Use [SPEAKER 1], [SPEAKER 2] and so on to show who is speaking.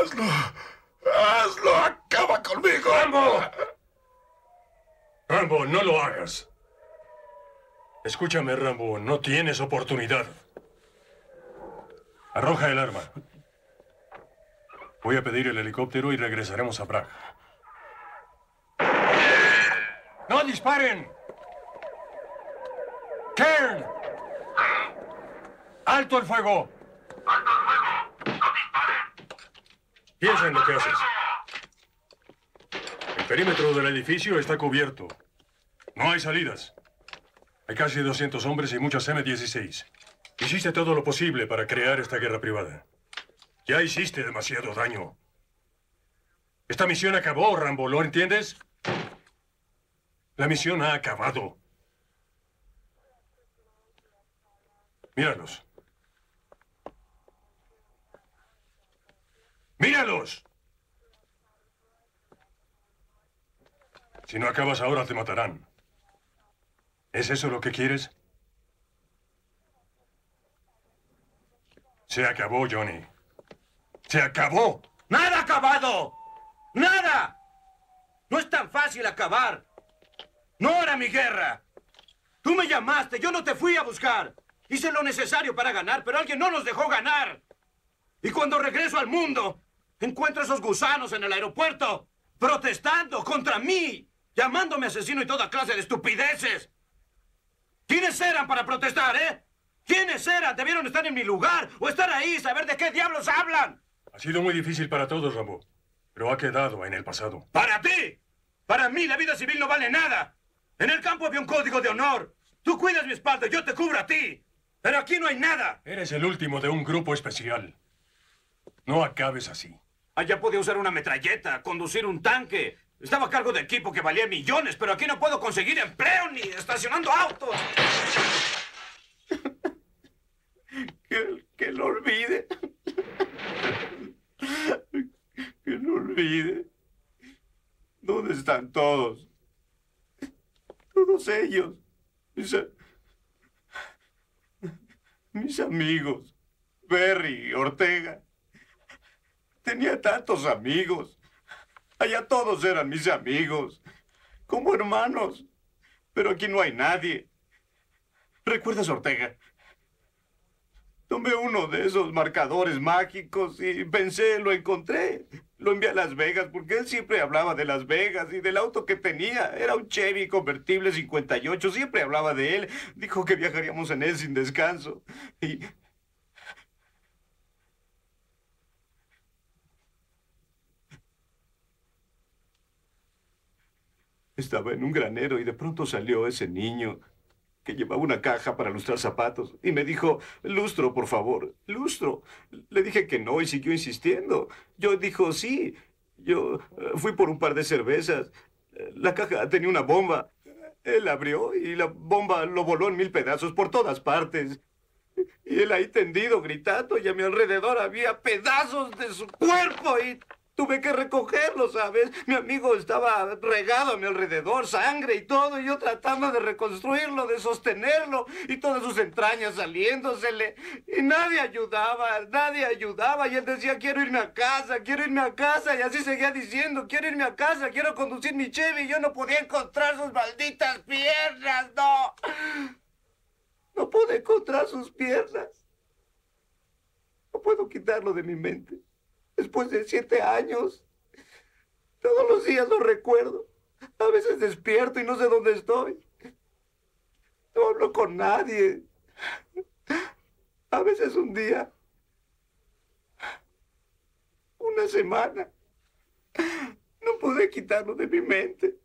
[SPEAKER 1] Hazlo. Hazlo. Acaba conmigo.
[SPEAKER 2] ¡Rambo! Rambo, no lo hagas. Escúchame, Rambo, no tienes oportunidad. Arroja el arma. Voy a pedir el helicóptero y regresaremos a Praga. ¡No disparen! ¡Kern! ¡Alto el fuego! Piensa en lo que haces. El perímetro del edificio está cubierto. No hay salidas. Hay casi 200 hombres y muchas M-16. Hiciste todo lo posible para crear esta guerra privada. Ya hiciste demasiado daño. Esta misión acabó, Rambo, ¿lo entiendes? La misión ha acabado. Míralos. ¡Míralos! Si no acabas ahora, te matarán. ¿Es eso lo que quieres? Se acabó, Johnny. Se acabó.
[SPEAKER 3] ¡Nada acabado! ¡Nada! No es tan fácil acabar. No era mi guerra. Tú me llamaste, yo no te fui a buscar. Hice lo necesario para ganar, pero alguien no nos dejó ganar. Y cuando regreso al mundo, encuentro a esos gusanos en el aeropuerto, protestando contra mí, llamándome asesino y toda clase de estupideces. ¿Quiénes eran para protestar, eh? ¿Quiénes eran? Debieron estar en mi lugar o estar ahí saber de qué diablos hablan.
[SPEAKER 2] Ha sido muy difícil para todos, Rambo. Pero ha quedado en el pasado.
[SPEAKER 3] ¡Para ti! Para mí la vida civil no vale nada. En el campo había un código de honor. Tú cuidas mi espalda, yo te cubro a ti. Pero aquí no hay nada.
[SPEAKER 2] Eres el último de un grupo especial. No acabes así.
[SPEAKER 3] Allá podía usar una metralleta, conducir un tanque. Estaba a cargo de equipo que valía millones, pero aquí no puedo conseguir empleo ni estacionando autos.
[SPEAKER 4] Que, lo olvide. Que lo olvide. ¿Dónde están todos? Todos ellos. Mis, mis amigos. Berry, Ortega. Tenía tantos amigos. Allá todos eran mis amigos. Como hermanos. Pero aquí no hay nadie. ¿Recuerdas, Ortega? Tomé uno de esos marcadores mágicos y pensé, lo encontré. Lo envié a Las Vegas porque él siempre hablaba de Las Vegas y del auto que tenía. Era un Chevy convertible 58. Siempre hablaba de él. Dijo que viajaríamos en él sin descanso. Y Estaba en un granero y de pronto salió ese niño que llevaba una caja para lustrar zapatos y me dijo, lustro, por favor, lustro. Le dije que no y siguió insistiendo. Yo dijo, sí. Yo eh, fui por un par de cervezas. La caja tenía una bomba. Él abrió y la bomba lo voló en mil pedazos por todas partes. Y él ahí tendido, gritando, y a mi alrededor había pedazos de su cuerpo y tuve que recogerlo, ¿sabes? Mi amigo estaba regado a mi alrededor, sangre y todo, y yo tratando de reconstruirlo, de sostenerlo, y todas sus entrañas saliéndosele. Y nadie ayudaba, nadie ayudaba, y él decía, quiero irme a casa, quiero irme a casa, y así seguía diciendo, quiero irme a casa, quiero conducir mi Chevy, y yo no podía encontrar sus malditas piernas, no. No pude encontrar sus piernas. No puedo quitarlo de mi mente. Después de siete años, todos los días lo recuerdo. A veces despierto y no sé dónde estoy. No hablo con nadie. A veces un día, una semana. No pude quitarlo de mi mente.